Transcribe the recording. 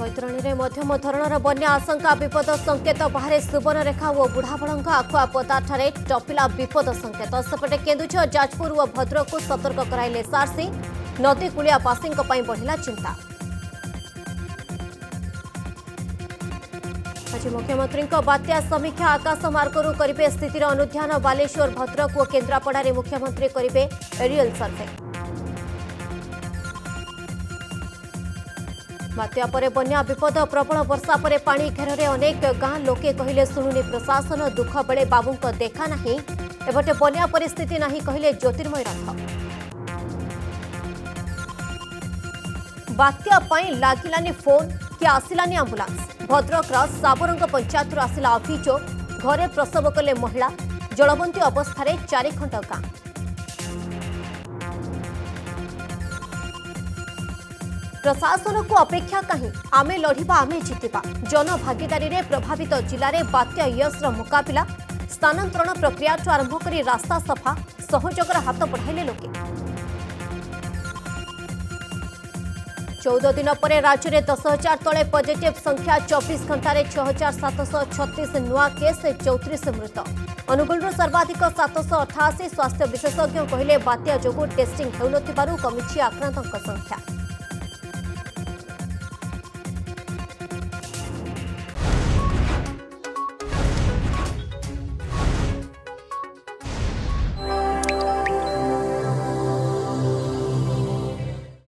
ଜୈତରଣୀରେ ମଧ୍ୟମ ଧରଣର ବନ୍ୟା ଆଶଙ୍କା ବିପଦ ସଙ୍କେତ ବାହାରେ ସୁବର୍ଣ୍ଣରେଖା ଓ ବୁଢ଼ାବଳଙ୍କ ଆଖୁଆପଦାଠାରେ ଟପିଲା ବିପଦ ସଙ୍କେତ ସେପଟେ କେନ୍ଦୁଝର ଯାଜପୁର ଓ ଭଦ୍ରକକୁ ସତର୍କ କରାଇଲେ ସାର୍ସି ନଦୀ କୁଳିଆବାସୀଙ୍କ ପାଇଁ ବଢ଼ିଲା ଚିନ୍ତା ଆଜି ମୁଖ୍ୟମନ୍ତ୍ରୀଙ୍କ ବାତ୍ୟା ସମୀକ୍ଷା ଆକାଶ ମାର୍ଗରୁ କରିବେ ସ୍ଥିତିର ଅନୁଧ୍ୟାନ ବାଲେଶ୍ୱର ଭଦ୍ରକ ଓ କେନ୍ଦ୍ରାପଡ଼ାରେ ମୁଖ୍ୟମନ୍ତ୍ରୀ କରିବେ ଏରିଏଲ୍ ସର୍ଭେ बात्यापर बना विपद प्रबल वर्षा पर पा घेर अनेक गां लोके कहले शुणुनी प्रशासन दुख बेले बाबू देखा ना एवटे बना पिस्थित ना कहले ज्योतिर्मय रथ बात्या लगलानी फोन कि आसलानी आंबुलांस भद्रक सबर पंचायत आसला अभोग घरे प्रसव कले महिला जलबंदी अवस्था चारिखंड गां ପ୍ରଶାସନକୁ ଅପେକ୍ଷା କାହିଁ ଆମେ ଲଢ଼ିବା ଆମେ ଜିତିବା ଜନଭାଗିଦାରୀରେ ପ୍ରଭାବିତ ଜିଲ୍ଲାରେ ବାତ୍ୟା ୟସ୍ର ମୁକାବିଲା ସ୍ଥାନାନ୍ତରଣ ପ୍ରକ୍ରିୟାଠୁ ଆରମ୍ଭ କରି ରାସ୍ତା ସଫା ସହଯୋଗର ହାତ ବଢ଼ାଇଲେ ଲୋକେ ଚଉଦ ଦିନ ପରେ ରାଜ୍ୟରେ ଦଶ ହଜାର ତଳେ ପଜିଟିଭ୍ ସଂଖ୍ୟା ଚବିଶ ଘଣ୍ଟାରେ ଛଅ ହଜାର ସାତଶହ ଛତିଶ ନୂଆ କେସ୍ ଚୌତିରିଶ ମୃତ ଅନୁଗୁଳରୁ ସର୍ବାଧିକ ସାତଶହ ଅଠାଅଶୀ ସ୍ୱାସ୍ଥ୍ୟ ବିଶେଷଜ୍ଞ କହିଲେ ବାତ୍ୟା ଯୋଗୁଁ ଟେଷ୍ଟିଂ ହେଉନଥିବାରୁ କମିଛି ଆକ୍ରାନ୍ତଙ୍କ ସଂଖ୍ୟା